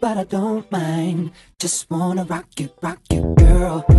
but I don't mind. Just wanna rock you, rock you, girl.